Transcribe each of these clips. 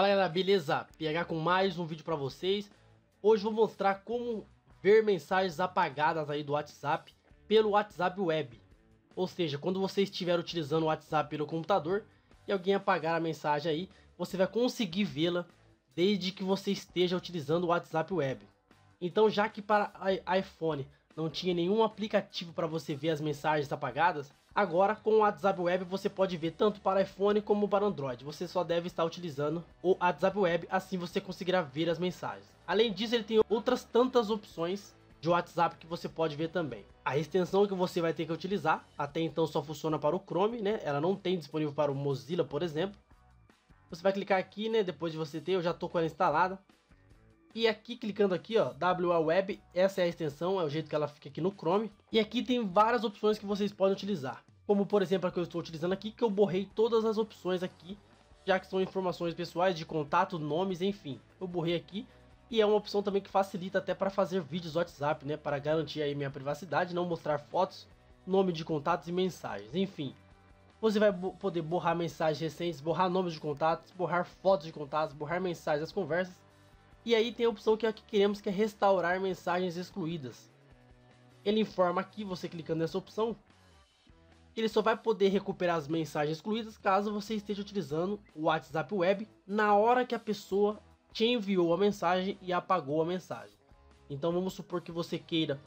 Fala galera, beleza? PH com mais um vídeo pra vocês. Hoje vou mostrar como ver mensagens apagadas aí do WhatsApp pelo WhatsApp Web. Ou seja, quando você estiver utilizando o WhatsApp pelo computador e alguém apagar a mensagem aí, você vai conseguir vê-la desde que você esteja utilizando o WhatsApp Web. Então já que para iPhone não tinha nenhum aplicativo para você ver as mensagens apagadas, agora com o WhatsApp Web você pode ver tanto para iPhone como para Android. Você só deve estar utilizando o WhatsApp Web, assim você conseguirá ver as mensagens. Além disso, ele tem outras tantas opções de WhatsApp que você pode ver também. A extensão que você vai ter que utilizar, até então só funciona para o Chrome, né? Ela não tem disponível para o Mozilla, por exemplo. Você vai clicar aqui, né? Depois de você ter, eu já estou com ela instalada. E aqui, clicando aqui, ó, WA Web, essa é a extensão, é o jeito que ela fica aqui no Chrome. E aqui tem várias opções que vocês podem utilizar. Como, por exemplo, a que eu estou utilizando aqui, que eu borrei todas as opções aqui, já que são informações pessoais de contato, nomes, enfim. Eu borrei aqui. E é uma opção também que facilita até para fazer vídeos WhatsApp, né? Para garantir aí minha privacidade, não mostrar fotos, nome de contatos e mensagens, enfim. Você vai poder borrar mensagens recentes, borrar nomes de contatos, borrar fotos de contatos, borrar mensagens das conversas e aí tem a opção que é a que queremos, que é restaurar mensagens excluídas. Ele informa aqui, você clicando nessa opção, que ele só vai poder recuperar as mensagens excluídas caso você esteja utilizando o WhatsApp Web na hora que a pessoa te enviou a mensagem e apagou a mensagem. Então vamos supor que você queira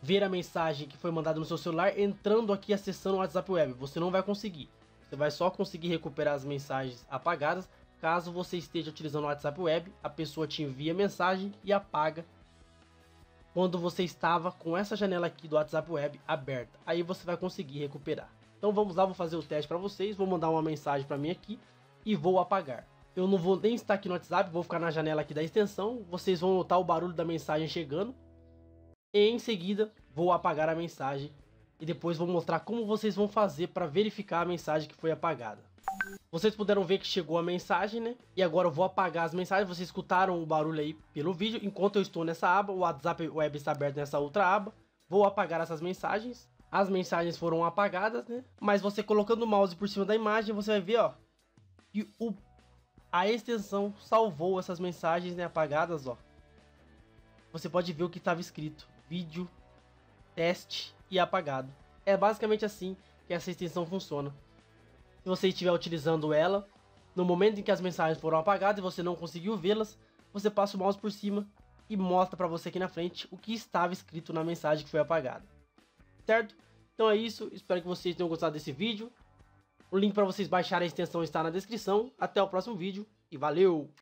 ver a mensagem que foi mandada no seu celular entrando aqui acessando o WhatsApp Web. Você não vai conseguir. Você vai só conseguir recuperar as mensagens apagadas Caso você esteja utilizando o WhatsApp Web, a pessoa te envia mensagem e apaga quando você estava com essa janela aqui do WhatsApp Web aberta. Aí você vai conseguir recuperar. Então vamos lá, vou fazer o teste para vocês, vou mandar uma mensagem para mim aqui e vou apagar. Eu não vou nem estar aqui no WhatsApp, vou ficar na janela aqui da extensão. Vocês vão notar o barulho da mensagem chegando. E em seguida, vou apagar a mensagem e depois vou mostrar como vocês vão fazer para verificar a mensagem que foi apagada. Vocês puderam ver que chegou a mensagem, né? E agora eu vou apagar as mensagens. Vocês escutaram o barulho aí pelo vídeo. Enquanto eu estou nessa aba, o WhatsApp Web está aberto nessa outra aba. Vou apagar essas mensagens. As mensagens foram apagadas, né? Mas você colocando o mouse por cima da imagem, você vai ver, ó. Que o, a extensão salvou essas mensagens né, apagadas, ó. Você pode ver o que estava escrito. Vídeo, teste e apagado. É basicamente assim que essa extensão funciona. Se você estiver utilizando ela, no momento em que as mensagens foram apagadas e você não conseguiu vê-las, você passa o mouse por cima e mostra para você aqui na frente o que estava escrito na mensagem que foi apagada. Certo? Então é isso, espero que vocês tenham gostado desse vídeo. O link para vocês baixarem a extensão está na descrição. Até o próximo vídeo e valeu!